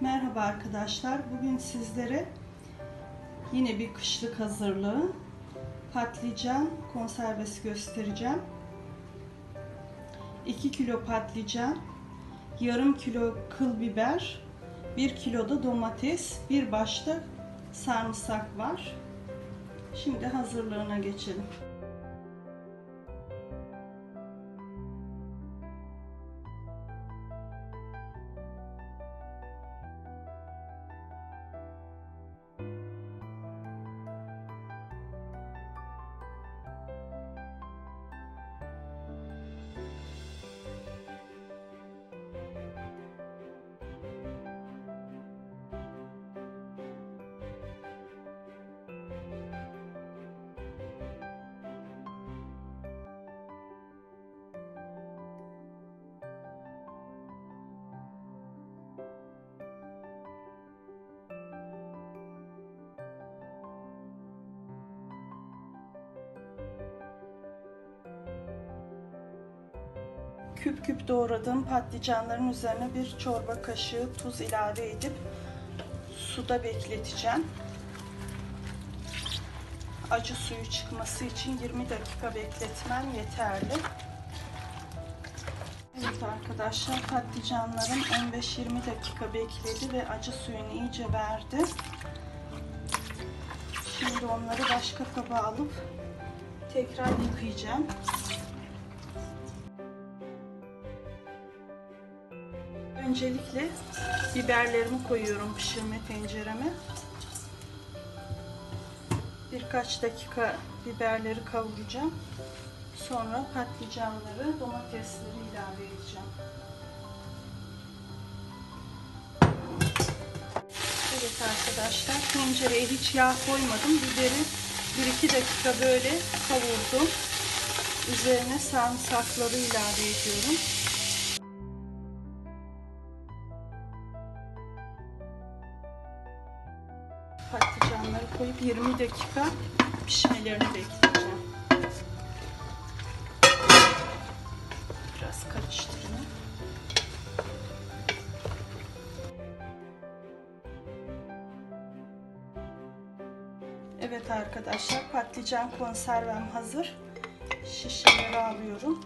Merhaba arkadaşlar. Bugün sizlere yine bir kışlık hazırlığı patlıcan konservesi göstereceğim. 2 kilo patlıcan, yarım kilo kıl biber, 1 kilo da domates, bir başta sarımsak var. Şimdi hazırlığına geçelim. Küp küp doğradığım patlıcanların üzerine bir çorba kaşığı tuz ilave edip suda bekleteceğim. Acı suyu çıkması için 20 dakika bekletmem yeterli. Evet arkadaşlar patlıcanlarım 15-20 dakika bekledi ve acı suyunu iyice verdi. Şimdi onları başka kaba alıp tekrar yıkayacağım. Öncelikle biberlerimi koyuyorum pişirme tencereme. Birkaç dakika biberleri kavuracağım. Sonra patlıcanları, domatesleri ilave edeceğim. Evet arkadaşlar tencereye hiç yağ koymadım. Biberi 1-2 dakika böyle kavurdum. Üzerine sarımsakları ilave ediyorum. Patlıcanları koyup 20 dakika pişmelerini bekleyeceğim. Biraz karıştırayım. Evet arkadaşlar patlıcan konservem hazır. Şişeleri alıyorum.